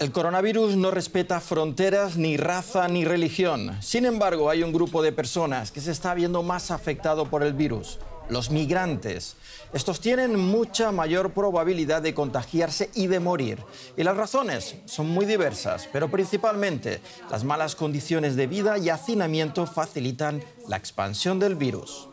El coronavirus no respeta fronteras, ni raza, ni religión. Sin embargo, hay un grupo de personas que se está viendo más afectado por el virus, los migrantes. Estos tienen mucha mayor probabilidad de contagiarse y de morir. Y las razones son muy diversas, pero principalmente las malas condiciones de vida y hacinamiento facilitan la expansión del virus.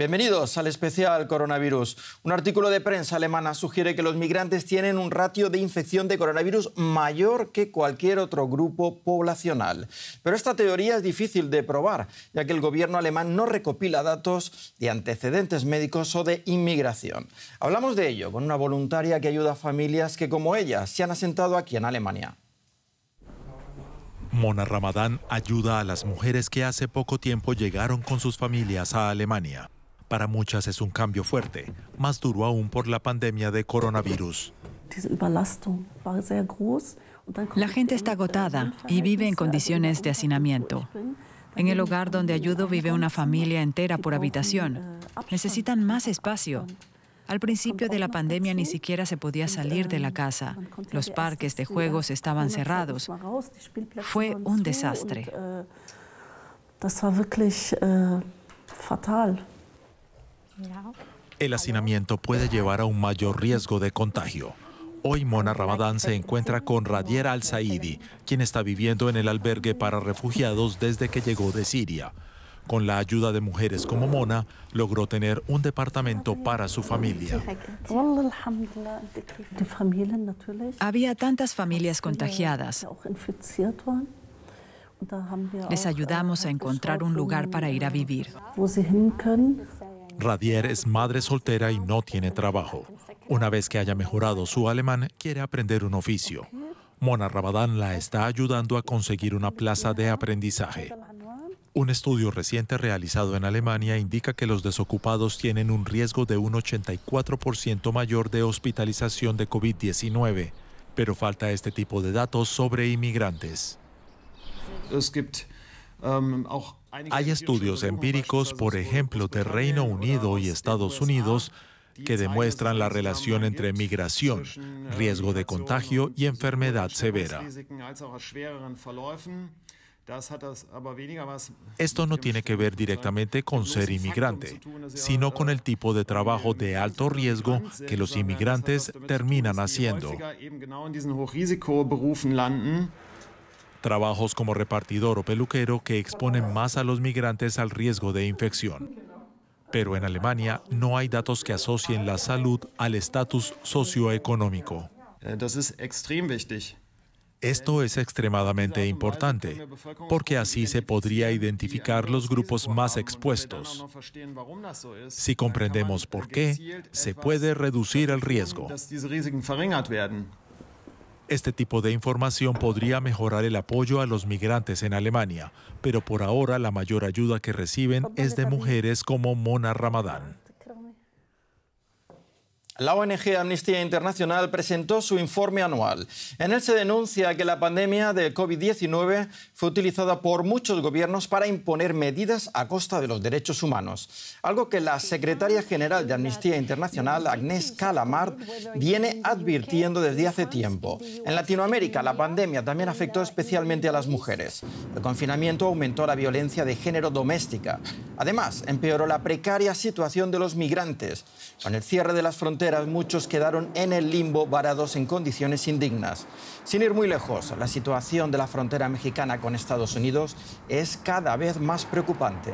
Bienvenidos al especial coronavirus. Un artículo de prensa alemana sugiere que los migrantes tienen un ratio de infección de coronavirus mayor que cualquier otro grupo poblacional. Pero esta teoría es difícil de probar, ya que el gobierno alemán no recopila datos de antecedentes médicos o de inmigración. Hablamos de ello con una voluntaria que ayuda a familias que, como ella, se han asentado aquí en Alemania. Mona Ramadán ayuda a las mujeres que hace poco tiempo llegaron con sus familias a Alemania. Para muchas es un cambio fuerte, más duro aún por la pandemia de coronavirus. La gente está agotada y vive en condiciones de hacinamiento. En el hogar donde ayudo vive una familia entera por habitación. Necesitan más espacio. Al principio de la pandemia ni siquiera se podía salir de la casa. Los parques de juegos estaban cerrados. Fue un desastre. fatal. El hacinamiento puede llevar a un mayor riesgo de contagio. Hoy Mona Ramadán se encuentra con Radier Al-Saidi, quien está viviendo en el albergue para refugiados desde que llegó de Siria. Con la ayuda de mujeres como Mona, logró tener un departamento para su familia. Había tantas familias contagiadas. Les ayudamos a encontrar un lugar para ir a vivir. Radier es madre soltera y no tiene trabajo. Una vez que haya mejorado su alemán, quiere aprender un oficio. Mona Rabadán la está ayudando a conseguir una plaza de aprendizaje. Un estudio reciente realizado en Alemania indica que los desocupados tienen un riesgo de un 84% mayor de hospitalización de COVID-19, pero falta este tipo de datos sobre inmigrantes. Ähm, Hay estudios empíricos, por ejemplo, de Reino Unido y Estados Unidos, que demuestran la relación entre migración, riesgo de contagio y enfermedad severa. Esto no tiene que ver directamente con ser inmigrante, sino con el tipo de trabajo de alto riesgo que los inmigrantes terminan haciendo. Trabajos como repartidor o peluquero que exponen más a los migrantes al riesgo de infección. Pero en Alemania no hay datos que asocien la salud al estatus socioeconómico. Esto es extremadamente importante, porque así se podría identificar los grupos más expuestos. Si comprendemos por qué, se puede reducir el riesgo. Este tipo de información podría mejorar el apoyo a los migrantes en Alemania, pero por ahora la mayor ayuda que reciben es de mujeres como Mona Ramadán. La ONG Amnistía Internacional presentó su informe anual. En él se denuncia que la pandemia de COVID-19 fue utilizada por muchos gobiernos para imponer medidas a costa de los derechos humanos, algo que la secretaria general de Amnistía Internacional, Agnès Calamard, viene advirtiendo desde hace tiempo. En Latinoamérica, la pandemia también afectó especialmente a las mujeres. El confinamiento aumentó la violencia de género doméstica. Además, empeoró la precaria situación de los migrantes. Con el cierre de las fronteras, muchos quedaron en el limbo varados en condiciones indignas. Sin ir muy lejos, la situación de la frontera mexicana con Estados Unidos es cada vez más preocupante.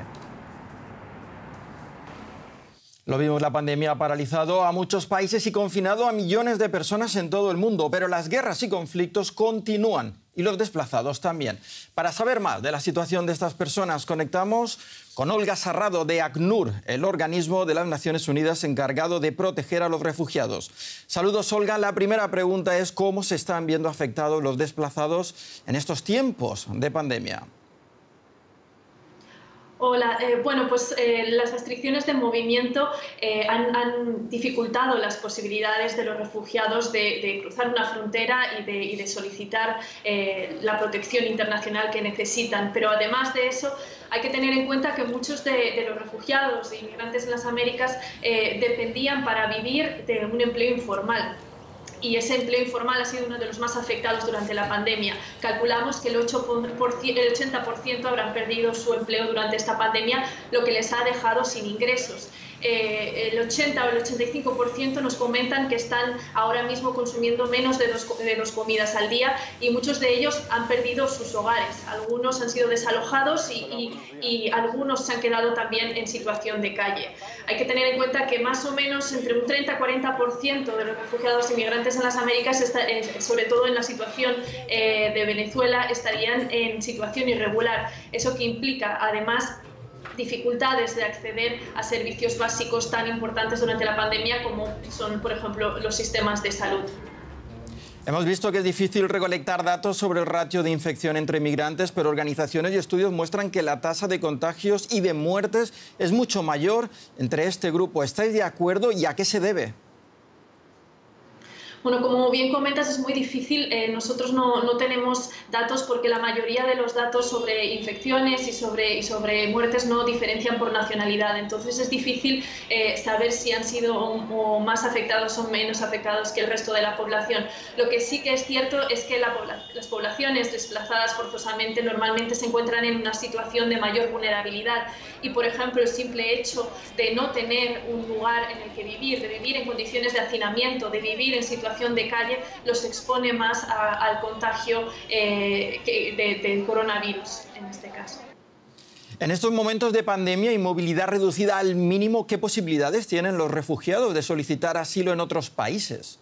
Lo vimos, la pandemia ha paralizado a muchos países y confinado a millones de personas en todo el mundo, pero las guerras y conflictos continúan y los desplazados también. Para saber más de la situación de estas personas, conectamos con Olga Sarrado de ACNUR, el organismo de las Naciones Unidas encargado de proteger a los refugiados. Saludos, Olga. La primera pregunta es cómo se están viendo afectados los desplazados en estos tiempos de pandemia. Hola, eh, bueno, pues eh, las restricciones de movimiento eh, han, dificultado las posibilidades de los refugiados de, cruzar una frontera y de, solicitar la protección internacional que necesitan. Pero además de eso, hay que tener en cuenta que muchos de, los refugiados e inmigrantes en las Américas dependían para vivir de un empleo informal. Y ese empleo informal ha sido uno de los más afectados durante la pandemia. Calculamos que el, 8 el 80% habrán perdido su empleo durante esta pandemia, lo que les ha dejado sin ingresos. Eh, el 80 o el 85% nos comentan que están ahora mismo consumiendo menos de dos, de dos, comidas al día y muchos de ellos han perdido sus hogares. Algunos han sido desalojados y, y, algunos se han quedado también en situación de calle. Hay que tener en cuenta que más o menos entre un 30-40% de los refugiados inmigrantes en las Américas, eh, sobre todo en la situación eh, de Venezuela, estarían en situación irregular. Eso que implica además dificultades de acceder a servicios básicos tan importantes durante la pandemia como son, por ejemplo, los sistemas de salud. Hemos visto que es difícil recolectar datos sobre el ratio de infección entre migrantes, pero organizaciones y estudios muestran que la tasa de contagios y de muertes es mucho mayor entre este grupo. ¿Estáis de acuerdo y a qué se debe? Bueno, como bien comentas, es muy difícil. Eh, nosotros no, no, tenemos datos porque la mayoría de los datos sobre infecciones y sobre, y sobre muertes no diferencian por nacionalidad. Entonces es difícil eh, saber si han sido o, más afectados o menos afectados que el resto de la población. Lo que sí que es cierto es que la, las poblaciones desplazadas forzosamente normalmente se encuentran en una situación de mayor vulnerabilidad. Y, por ejemplo, el simple hecho de no tener un lugar en el que vivir, de vivir en condiciones de hacinamiento, de vivir en situaciones de calle los expone más al contagio eh, del coronavirus en este caso. En estos momentos de pandemia y movilidad reducida al mínimo, ¿qué posibilidades tienen los refugiados de solicitar asilo en otros países?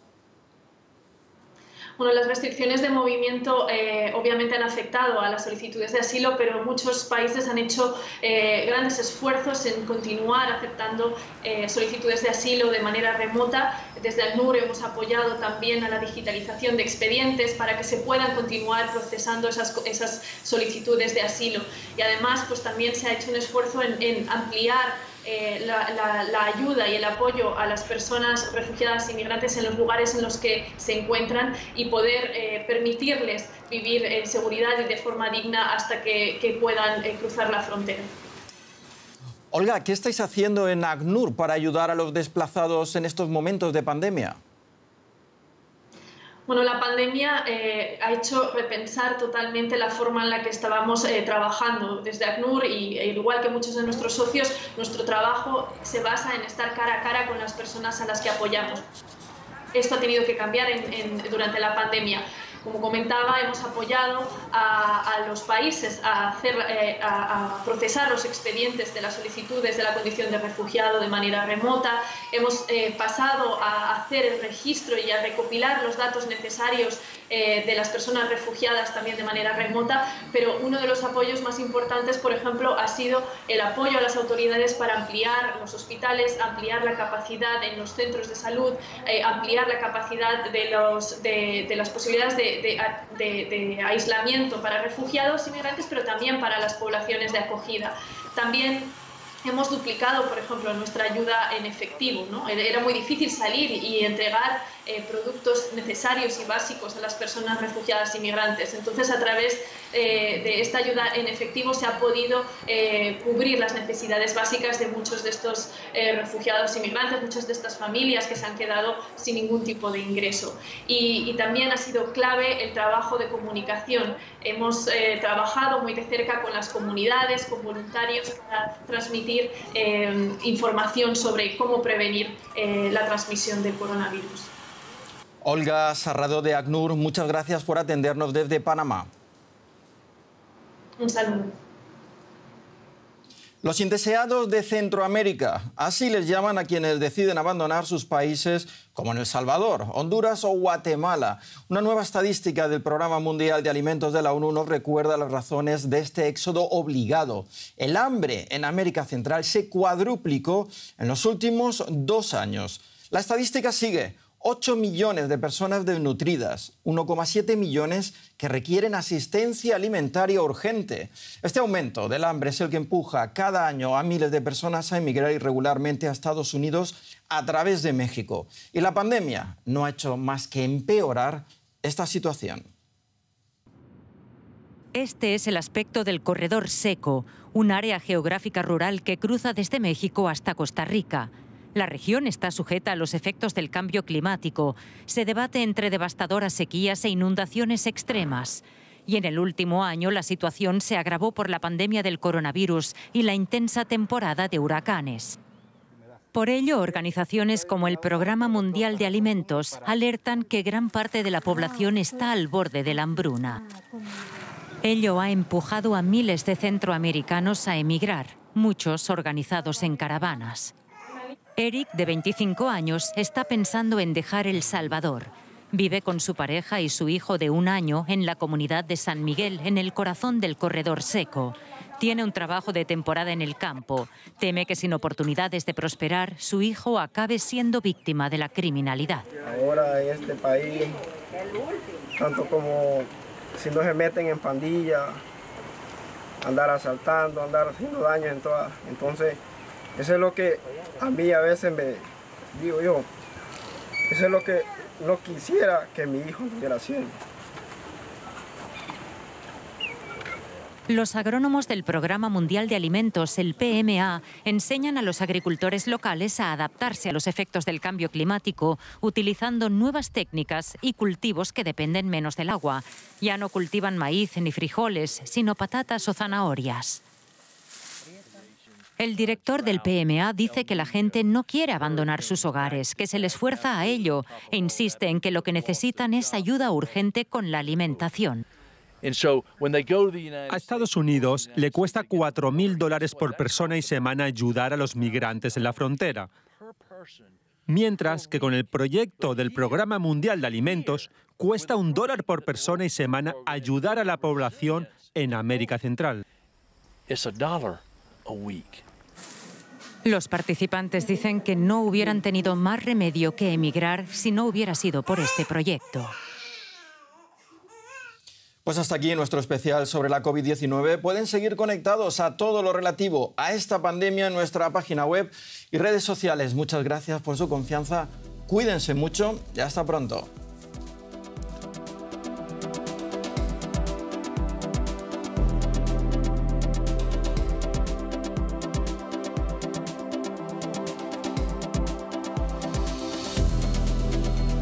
Bueno, las restricciones de movimiento eh, obviamente han afectado a las solicitudes de asilo, pero muchos países han hecho eh, grandes esfuerzos en continuar aceptando eh, solicitudes de asilo de manera remota. Desde ACNUR hemos apoyado también a la digitalización de expedientes para que se puedan continuar procesando esas, esas solicitudes de asilo. Y además, pues también se ha hecho un esfuerzo en, en ampliar eh, la, ayuda y el apoyo a las personas refugiadas e inmigrantes en los lugares en los que se encuentran y poder eh, permitirles vivir en seguridad y de forma digna hasta que, puedan eh, cruzar la frontera. Olga, ¿qué estáis haciendo en ACNUR para ayudar a los desplazados en estos momentos de pandemia? Bueno, la pandemia eh, ha hecho repensar totalmente la forma en la que estábamos eh, trabajando desde ACNUR y e igual que muchos de nuestros socios, nuestro trabajo se basa en estar cara a cara con las personas a las que apoyamos. Esto ha tenido que cambiar durante la pandemia. Como comentaba, hemos apoyado a, los países eh, a, procesar los expedientes de las solicitudes de la condición de refugiado de manera remota. Hemos eh, pasado a hacer el registro y a recopilar los datos necesarios eh, de las personas refugiadas también de manera remota, pero uno de los apoyos más importantes, por ejemplo, ha sido el apoyo a las autoridades para ampliar los hospitales, ampliar la capacidad en los centros de salud, ampliar la capacidad de, los, de, las posibilidades de de, aislamiento para refugiados inmigrantes, pero también para las poblaciones de acogida. También hemos duplicado, por ejemplo, nuestra ayuda en efectivo. ¿no? Era muy difícil salir y entregar eh, productos necesarios y básicos a las personas refugiadas y migrantes. Entonces, a través eh, de esta ayuda en efectivo se ha podido eh, cubrir las necesidades básicas de muchos de estos refugiados y migrantes, muchas de estas familias que se han quedado sin ningún tipo de ingreso. Y también ha sido clave el trabajo de comunicación. Hemos trabajado muy de cerca con las comunidades, con voluntarios para transmitir información sobre cómo prevenir la transmisión del coronavirus. Olga Sarrado de ACNUR, muchas gracias por atendernos desde Panamá. Un saludo. Los indeseados de Centroamérica, así les llaman a quienes deciden abandonar sus países como en El Salvador, Honduras o Guatemala. Una nueva estadística del Programa Mundial de Alimentos de la ONU nos recuerda las razones de este éxodo obligado. El hambre en América Central se cuadruplicó en los últimos dos años. La estadística sigue. 8 millones de personas desnutridas, 1,7 millones que requieren asistencia alimentaria urgente. Este aumento del hambre es el que empuja cada año a miles de personas a emigrar irregularmente a Estados Unidos a través de México. Y la pandemia no ha hecho más que empeorar esta situación. Este es el aspecto del corredor seco, un área geográfica rural que cruza desde México hasta Costa Rica. La región está sujeta a los efectos del cambio climático. Se debate entre devastadoras sequías e inundaciones extremas. Y en el último año la situación se agravó por la pandemia del coronavirus y la intensa temporada de huracanes. Por ello, organizaciones como el Programa Mundial de Alimentos alertan que gran parte de la población está al borde de la hambruna. Ello ha empujado a miles de centroamericanos a emigrar, muchos organizados en caravanas. Eric, de 25 años, está pensando en dejar El Salvador. Vive con su pareja y su hijo de un año en la comunidad de San Miguel, en el corazón del corredor seco. Tiene un trabajo de temporada en el campo. Teme que sin oportunidades de prosperar, su hijo acabe siendo víctima de la criminalidad. Ahora en este país, tanto como si no se meten en pandilla, andar asaltando, andar haciendo daño en todas. Entonces, eso es lo que a mí a veces me digo yo, eso es lo que no quisiera que mi hijo estuviera haciendo. Los agrónomos del Programa Mundial de Alimentos, el PMA, enseñan a los agricultores locales a adaptarse a los efectos del cambio climático utilizando nuevas técnicas y cultivos que dependen menos del agua. Ya no cultivan maíz ni frijoles, sino patatas o zanahorias. El director del PMA dice que la gente no quiere abandonar sus hogares, que se les fuerza a ello e insiste en que lo que necesitan es ayuda urgente con la alimentación. A Estados Unidos le cuesta 4.000 dólares por persona y semana ayudar a los migrantes en la frontera. Mientras que con el proyecto del Programa Mundial de Alimentos cuesta un dólar por persona y semana ayudar a la población en América Central. Los participantes dicen que no hubieran tenido más remedio que emigrar si no hubiera sido por este proyecto. Pues hasta aquí nuestro especial sobre la COVID-19. Pueden seguir conectados a todo lo relativo a esta pandemia en nuestra página web y redes sociales. Muchas gracias por su confianza. Cuídense mucho y hasta pronto.